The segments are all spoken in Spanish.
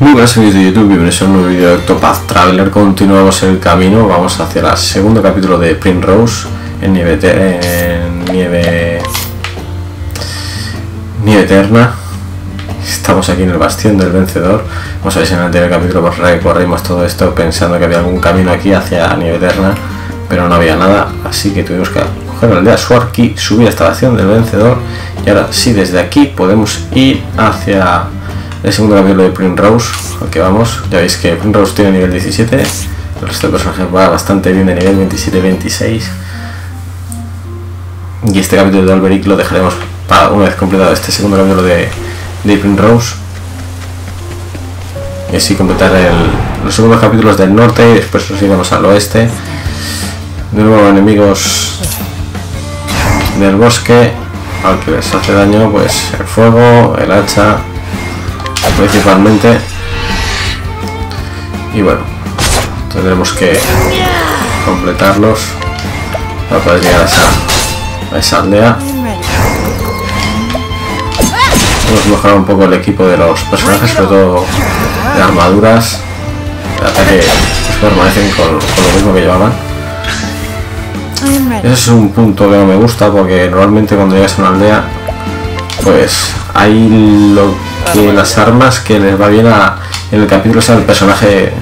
Muy buenas amigos de YouTube, bienvenidos a un nuevo vídeo de Octopath Traveler. Continuamos el camino, vamos hacia el segundo capítulo de Primrose en nieve, en nieve, nieve eterna. Estamos aquí en el bastión del vencedor. Ver si en el anterior capítulo pues recorrimos todo esto pensando que había algún camino aquí hacia nieve eterna, pero no había nada, así que tuvimos que coger la aldea Swarky, subir a esta estación del vencedor y ahora sí desde aquí podemos ir hacia el segundo capítulo de Primrose, al que vamos. Ya veis que Primrose tiene nivel 17, el resto de personajes va bastante bien de nivel 27-26. Y este capítulo de Alberic lo dejaremos una vez completado este segundo capítulo de, de Primrose. Y así completar los segundos capítulos del norte y después nos iremos al oeste. De nuevo enemigos del bosque, al que les hace daño pues el fuego, el hacha, principalmente. Y bueno tendremos que completarlos. Para poder llegar a esa, a esa aldea. Hemos mejorado un poco el equipo de los personajes sobre todo de armaduras. De ataque pues, permanecen con, lo mismo que llevaban. Ese es un punto que no me gusta porque normalmente cuando llegas a una aldea pues hay lo que las armas que les va bien a, en el capítulo sea el personaje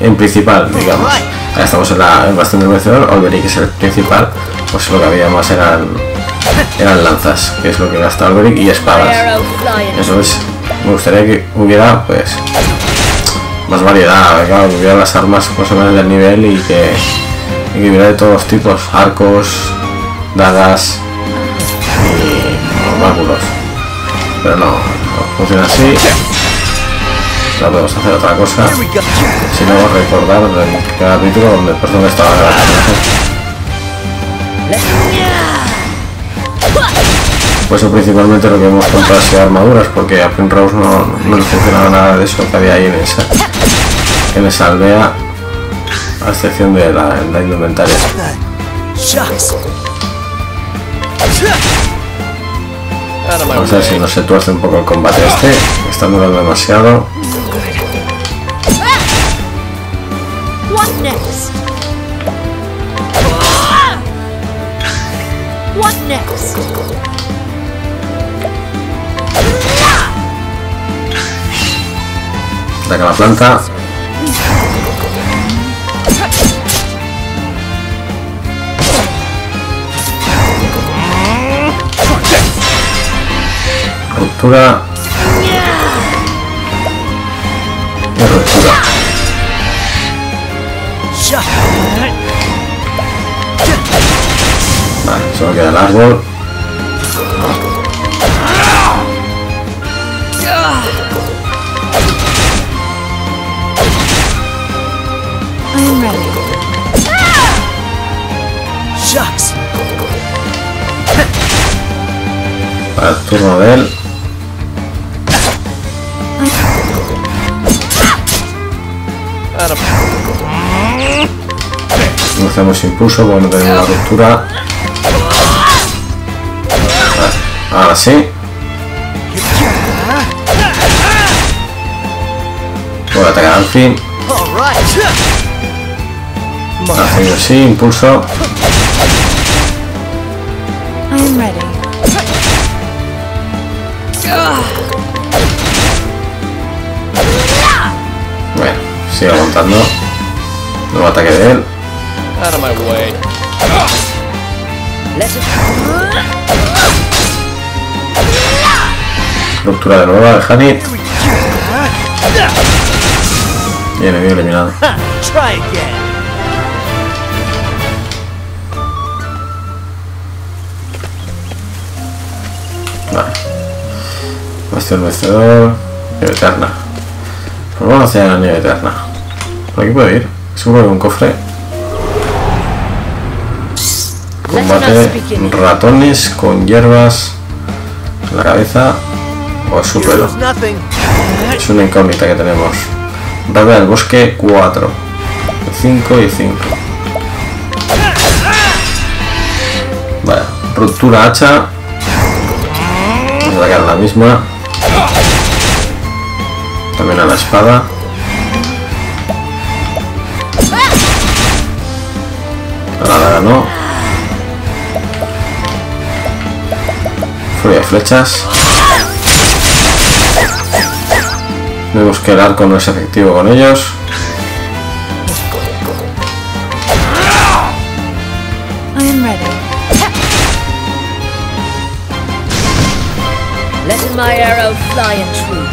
en principal, digamos. Ahora estamos en la en bastante del vencedor, Olberic que es el principal, pues lo que había más eran eran lanzas, que es lo que gasta Olberic, y espadas. Eso es, me gustaría que hubiera pues más variedad, claro, que hubiera las armas más o menos del nivel y que, y que hubiera de todos tipos, arcos, dagas y báculos. Pero no, funciona así. No podemos hacer otra cosa. Si no recordar el capítulo donde el personaje estaba pues eso principalmente lo que hemos comprado sido armaduras porque a Primrose no, no le funcionaba nada de eso que había ahí en esa en esa aldea a excepción de la, la indumentaria Vamos a ver si no se tuerce un poco el combate este. Está durando demasiado. What next? What next? Ataca la planta. Ruptura. Y ruptura. Vale, solo queda el árbol. I'm ready. Shucks. Para el turno de él. No hacemos impulso porque no tenemos la ruptura. Ahora sí. Voy a atacar al fin. Haciendo así, impulso. I'm ready. Sigue aguantando. Nuevo ataque de él. Out of my way. Ruptura de nuevo de Hani. Y enemigo eliminado. Try again. Vale. Bastión vencedor. Nieve eterna. Pues vamos hacia la nieve eterna. Por aquí puedo ir. Seguro que un cofre. Combate ratones con hierbas en la cabeza o su pelo. Es una incógnita que tenemos. Rabia del bosque 4. 5 y 5. Vale, ruptura hacha. Vamos a sacar la misma. También a la espada. A la daga no. Furia de flechas. Vemos que el arco no es efectivo con ellos. I am ready. Letting my arrow fly in true.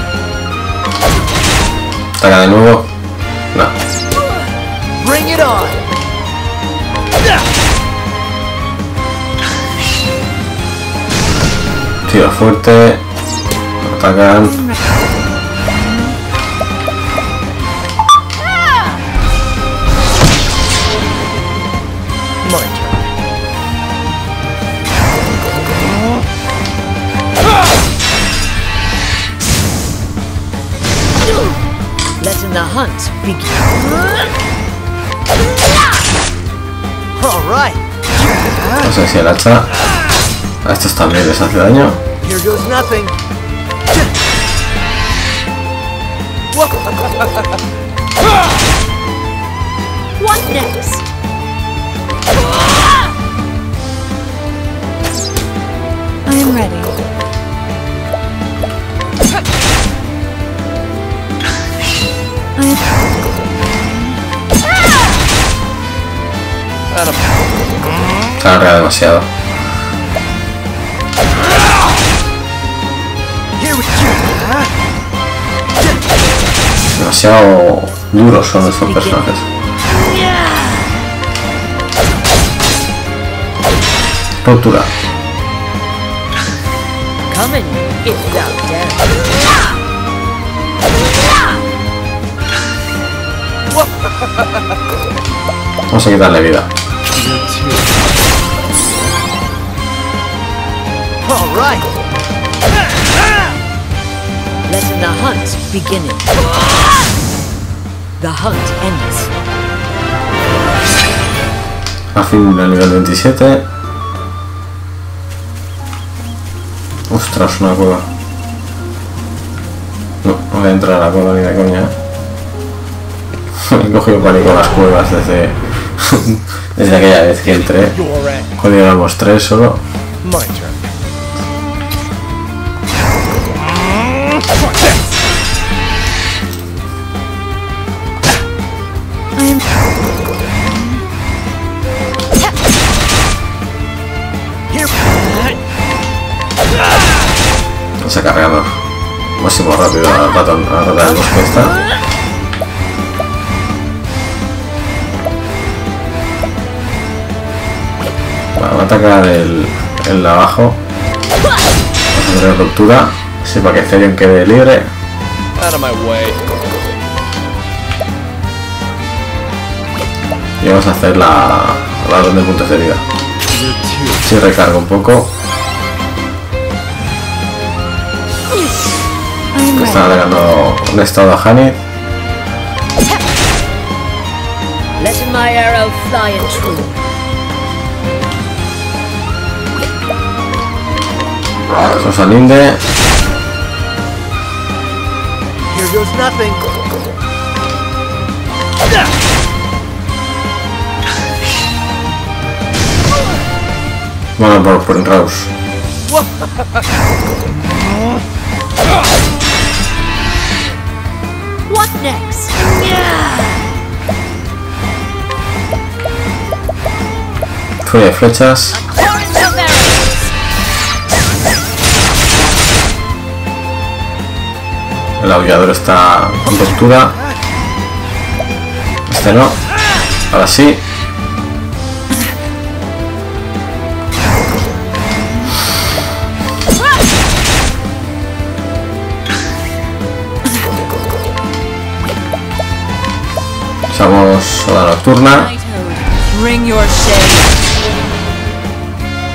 Ataca de nuevo. Tiro fuerte. Atacan. Letting the hunt begin. Alright, No sé si el hacha. A estos también les hace daño. Here goes nothing. What next? I am ready. I am Se demasiado. Demasiado duros son estos personajes. Dare. Vamos a quitarle vida. Letting the hunt begin. The hunt ends. A fin del nivel 27. Ostras, una cueva. No, no voy a entrar a la cueva ni de coña. He cogido pánico a las cuevas desde, desde aquella vez que entré. íbamos tres solo. Máximo rápido al ratón, a la rata del bosque esta. Bueno, va a atacar el, el de abajo. Vamos a hacer ruptura. Así para que Therion quede libre. Out of my way. Y vamos a hacer la, la ronda de puntos de vida. Si recargo un poco. Le están atacando un estado a Hani. Letting my arrow fly in true. Sosa Linde. Here goes nothing. Bueno, por, por Raus. Furia de flechas. El aullador está con ruptura. Este no. Ahora sí. Usamos Oda Nocturna.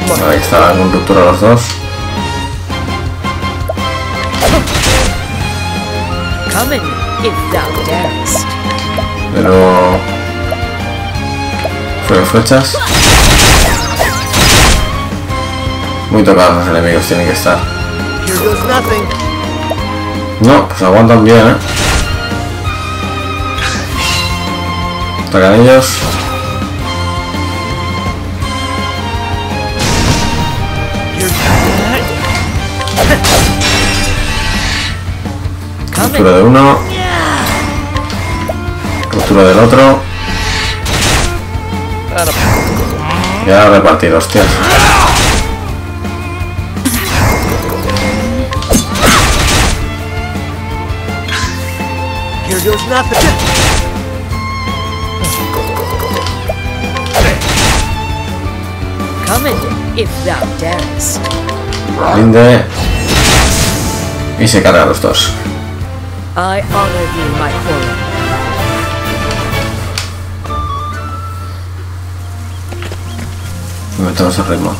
Bueno, ahí está con ruptura los dos. Pero... Fuego flechas. Muy tocados los enemigos tienen que estar. No, pues aguantan bien, ¿eh? Tocan ellos. Ruptura de uno. Ruptura del otro. Out of Y ahora repartir, hostias. Here goes nothing. Come in, if thou darest. Rinde. Y se carga a los dos. I honor thee, my foreign. Y metemos el ritmo.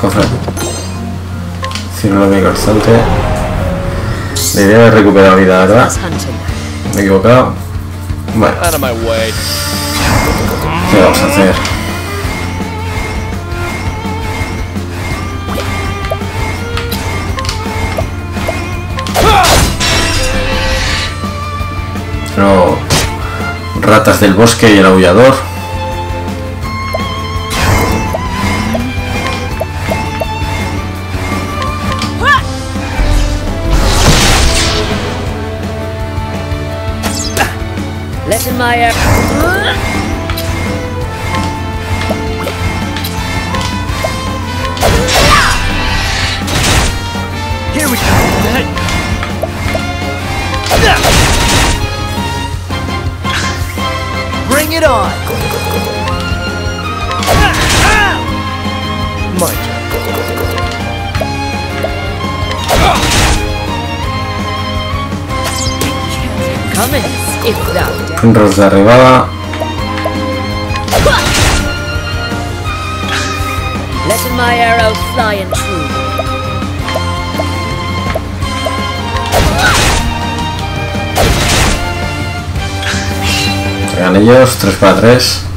Cofre. Círculo microinstante. La idea es recuperar vida, ¿verdad? Me he equivocado. Bueno, Out of my way. ¿qué vamos a hacer? No, ratas del bosque y el aullador. Thou darest. Ros de arribada. Let my arrow fly and true. Llegan ellos, 3 para 3.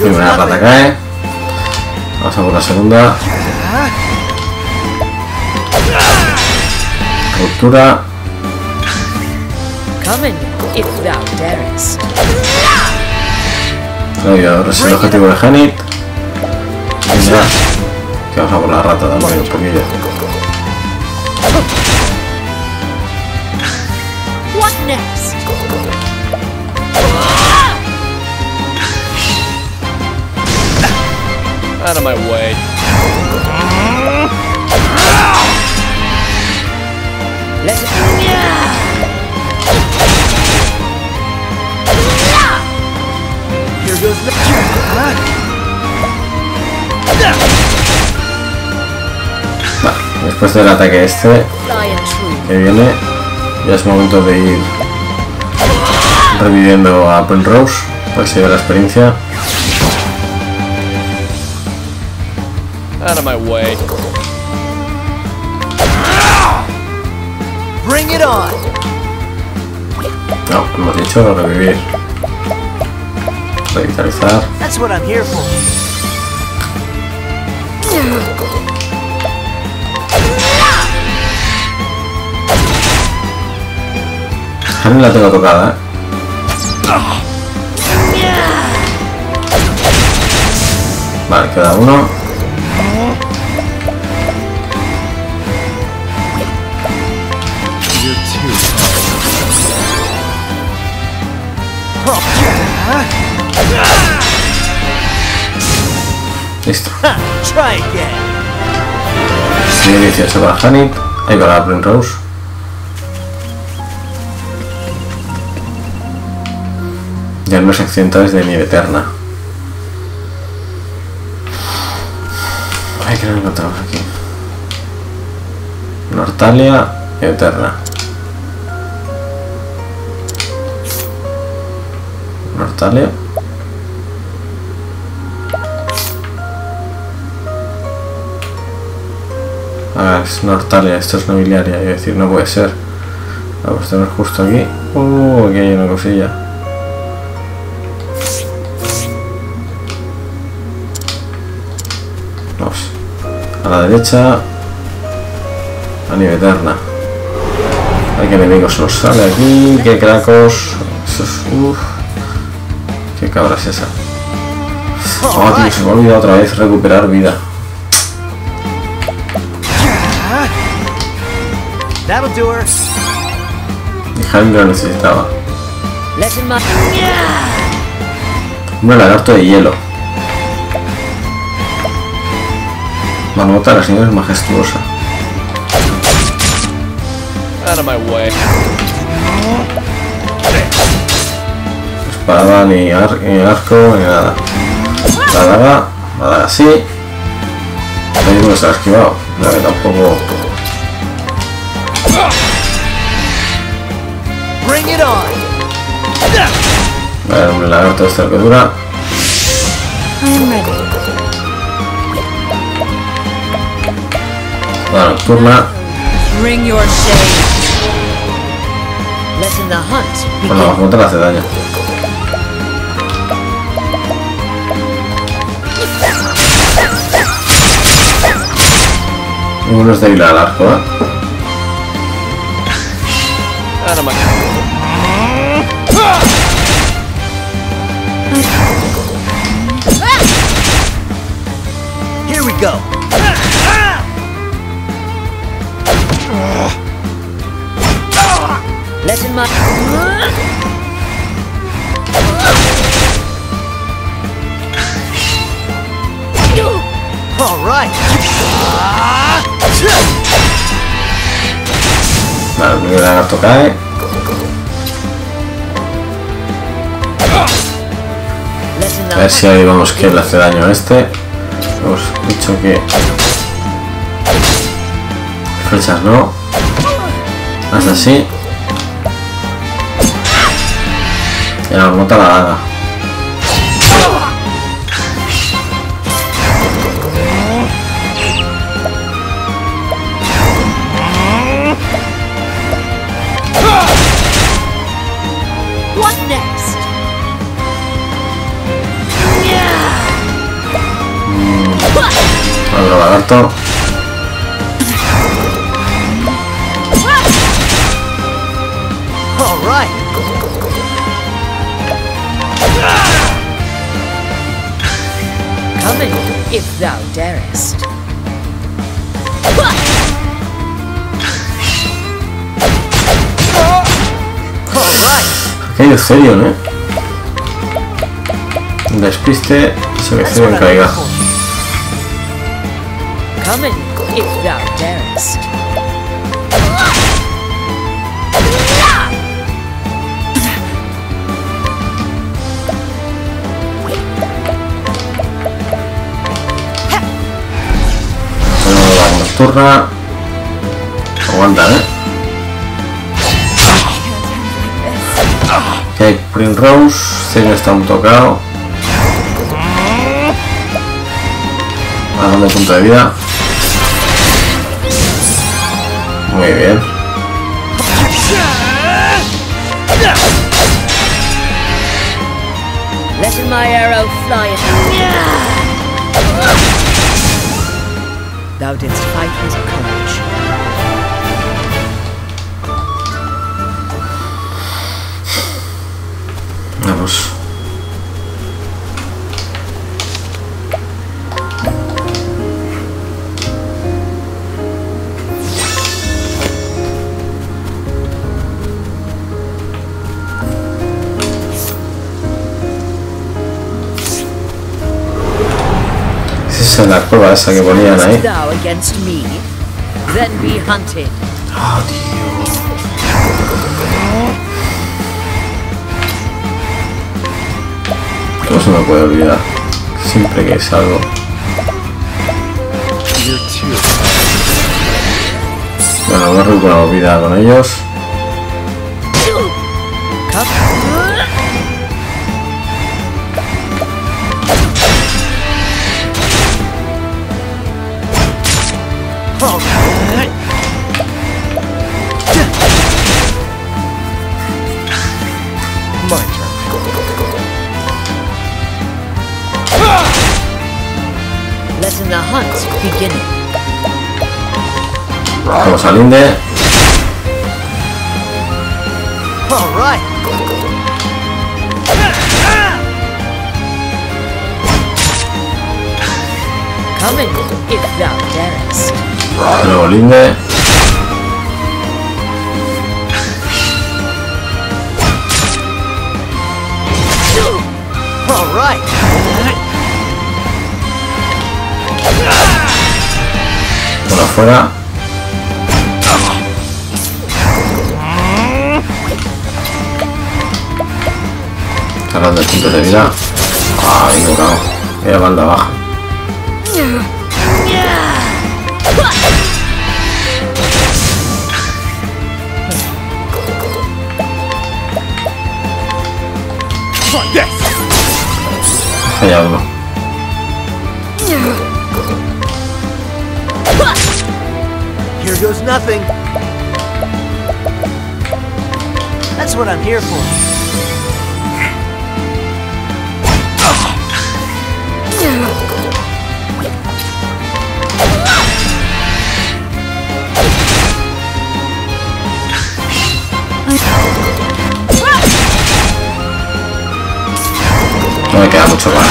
Primera rata cae. Vamos a por la segunda. Ruptura. El aullador es el objetivo de Hanit. Venga. Que vamos a por la rata también un poquillo. What next? Después del ataque este que viene, ya es momento de ir reviviendo a Penrose para que se la experiencia. Out of my way. Bring it on. No, hemos dicho revivir. Revitalizar. That's what I'm here for. La tengo tocada, ¿eh? Vale, queda uno. Listo. Sigue 18 para Hanit. Ahí para Penrose. Ya no es accidentales de nieve eterna. Ay, que encontramos aquí. Nortalia Eterna. Nortalia. Ah, es Nortalia, esto es nobiliaria. A decir, no puede ser. Vamos a tener justo aquí. Uh, aquí hay una cosilla. La derecha. A nivel eterna. Hay que enemigos nos sale aquí. Que cracos. Uf. Qué cabra es esa. Oh, tío, se me ha olvidado otra vez recuperar vida. Jaime lo necesitaba. Un lagarto de hielo. Marmota la señora es majestuosa. Out of my way. Espada ni, ar- ni arco ni nada. La daga, la daga así. Ahí no se ha esquivado. La que tampoco. Bring it on. Vale, un lagarto de esta que dura. I'm ready. La nocturna. Bring your shame. Let in the hunt Con la marmota le hace daño. Ninguno es débil al arco, ¿eh? Right. Vale, el primer lagarto cae. Let in the A ver si ahí vemos que le hace daño a este. Hemos dicho que. Flechas no. Haz así. Y la marmota la daga. Next? Otro lagarto. Coming, if thou darest. Tenemos la nocturna. Aguanta, eh. Hay Primrose. Therion está un tocado. Punto de vida. Muy bien. My arrow fly Thou didst. Vamos. Esa es la cueva esa que ponían ahí. Thou against me, No se me puede olvidar. Siempre que salgo. Bueno, voy a recuperar vida con ellos. All Letting the hunt begin. Vamos al Inde. All right. Come in, if thou darest. Luego el Inde. All right. Uno afuera. Cargando el punto de vida. Ah, bien tocado. Mira banda baja. Falla Here goes nothing. That's what I'm here for. No me queda mucho más.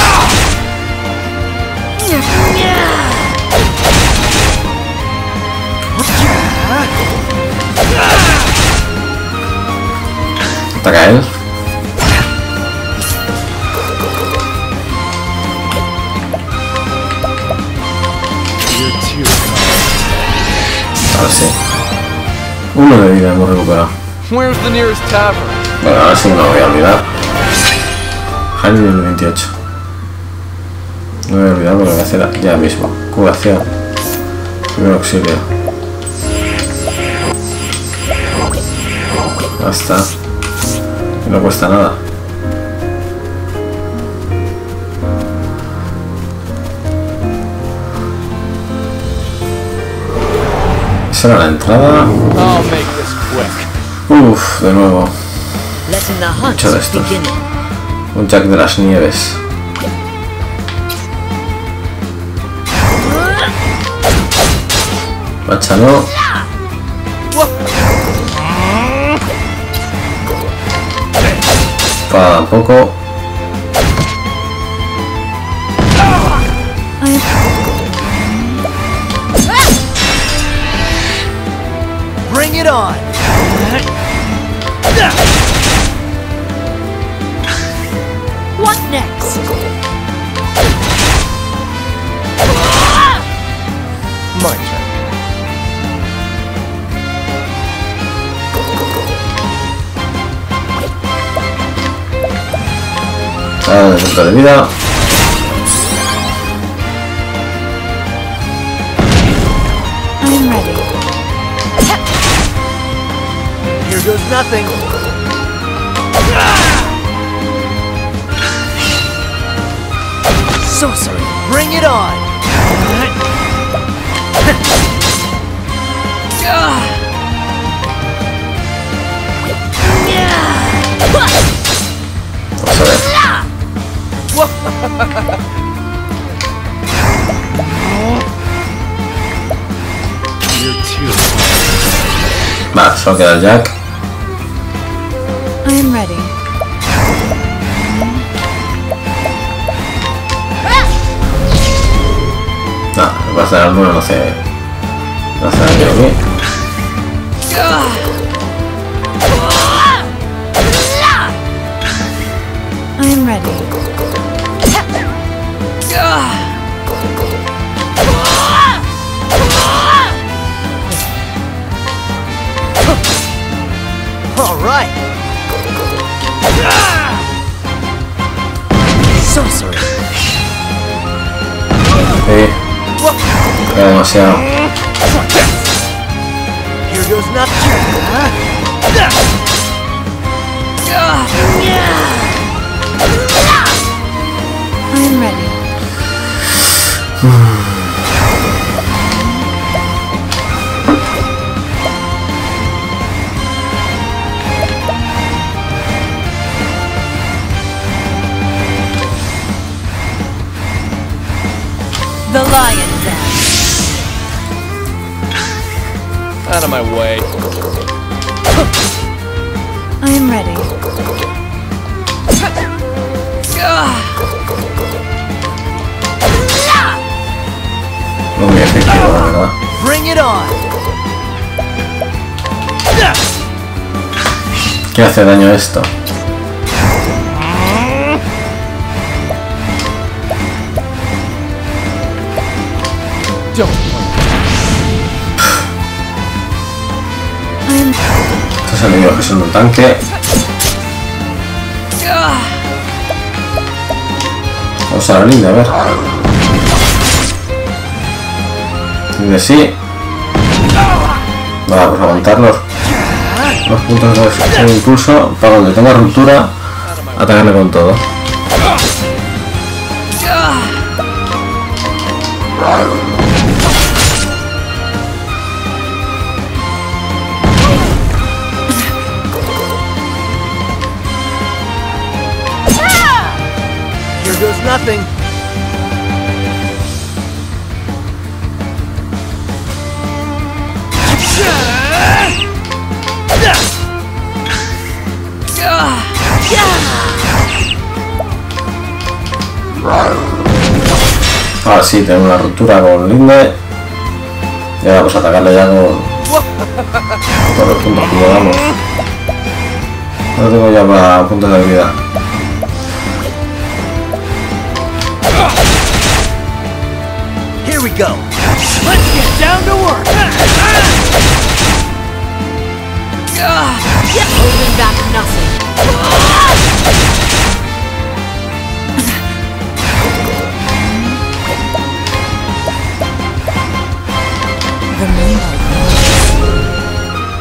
Ataca él. Ahora sí. Uno de vida hemos recuperado. Bueno, ahora sí no lo voy a olvidar. Jaime del 28. No me voy a olvidar porque lo voy a hacer ya mismo. Curación. Primer auxilio. Ya está. No cuesta nada. Esa era la entrada. I'll make this quick. Uf, de nuevo. Mucho de estos. Un Jack de las Nieves. Macha tampoco. Bring it on. Nada de punto de vida. I'm ready. Here goes nothing. Sorcery. Bring it on. Vamos a ver. Va, solo queda el Jack. I'm ready. No, lo que pasa es que alguno no hace. No hace daño aquí. I'm ready. All right. Sorcery. Sí. Queda demasiado. Here goes nothing. I'm ready. The lion dance. Out of my way. I am ready. No muy efectivo, la verdad. Bring it on. ¿Qué hace daño esto? Estos enemigos que son un tanque. Vamos a la linda, a ver. Sí. Vale, pues aguantarlos. Los puntos de de impulso para donde tenga ruptura, atacarle con todo. Nothing. Ahora sí, tenemos una ruptura con Linde. Y ahora pues atacarle ya con todos los puntos que le damos. No tengo ya para puntos de habilidad. Here we go. Let's get down to work. holding back nothing.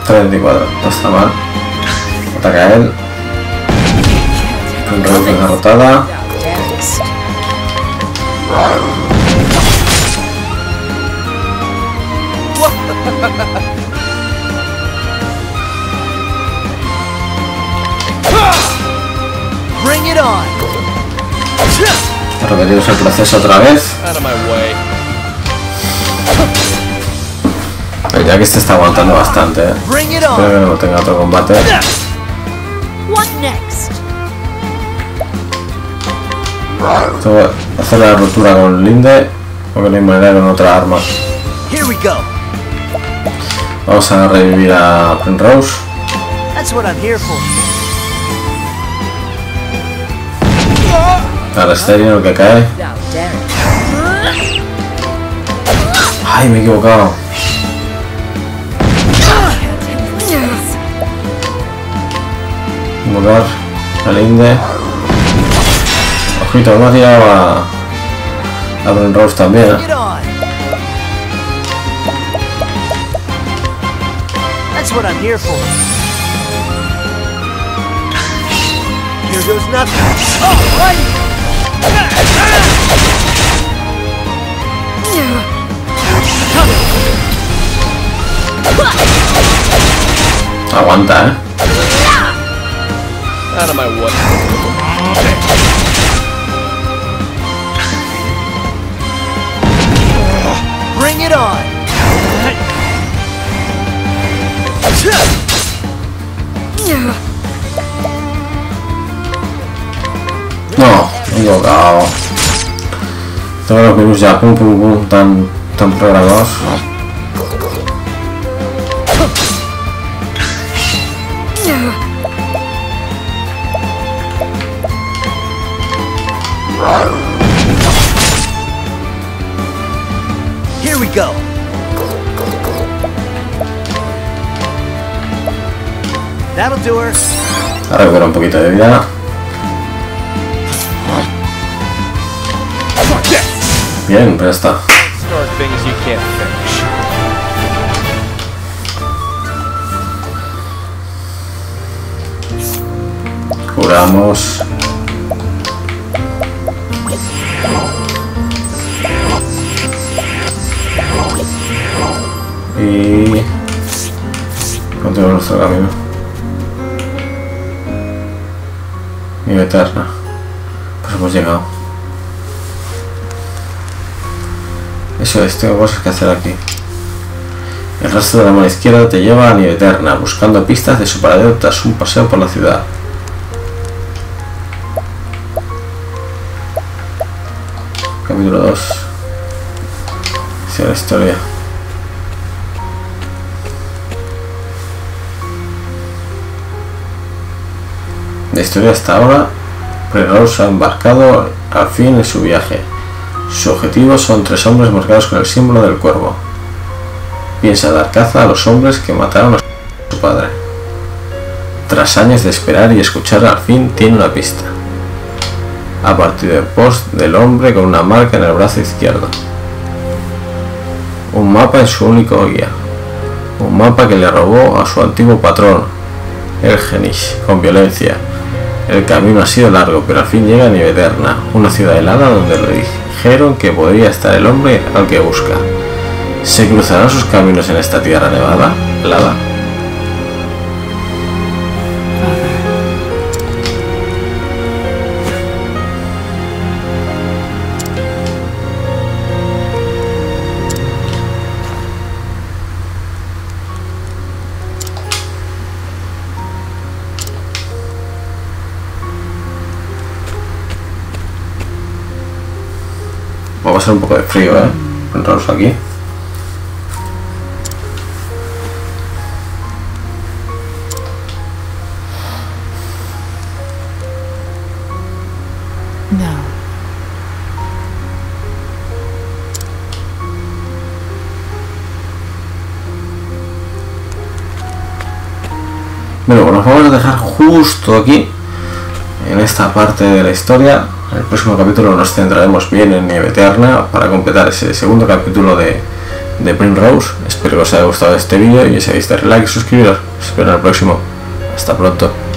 34, no está mal. Ataca a él. Con reducción derrotada. Bring it on. Repetimos el proceso otra vez. Pero ya que este está aguantando bastante. ¿eh? Espero que no tenga otro combate. What next? Tengo que hacer la ruptura con Linde. Porque no hay manera con otra arma. Here we go. Vamos a revivir a Penrose. That's what I'm here for. Al estéreo que cae. Ay, me he equivocado. Invocar a Linde. Ojito, me ha tirado a. a también. ¿eh? That's what I'm here for. Here goes nothing. Alrighty. Aguanta, eh. Out of my way. Bring it on. No, me he equivocado. Tengo los menús ya pum pum pum tan, tan programados. Here we go. That'll do her. Ahora recupero un poquito de vida. Bien, pues ya está. Curamos. Y... Continuamos nuestro camino. Y eterna. Pues hemos llegado. Eso es, tengo cosas que hacer aquí. El resto de la mano izquierda te lleva a Nieve Eterna, buscando pistas de su paradero tras un paseo por la ciudad. Capítulo 2. Hacia la historia. La historia hasta ahora, Prerose ha embarcado al fin en su viaje. Su objetivo son tres hombres marcados con el símbolo del cuervo. Piensa dar caza a los hombres que mataron a su padre. Tras años de esperar y escuchar, al fin tiene una pista. A partir del post del hombre con una marca en el brazo izquierdo. Un mapa es su único guía. Un mapa que le robó a su antiguo patrón, el Genish, con violencia. El camino ha sido largo, pero al fin llega a Niveterna, una ciudad helada donde le dijeron que podría estar el hombre al que busca. ¿Se cruzarán sus caminos en esta tierra nevada? helada? Pasar un poco de frío, ¿eh? Entraros aquí. No. Bueno, pues nos vamos a dejar justo aquí, en esta parte de la historia. El próximo capítulo nos centraremos bien en Nieve Eterna para completar ese segundo capítulo de, de Primrose. Espero que os haya gustado este vídeo y si habéis darle like y suscribiros. Os espero en el próximo. Hasta pronto.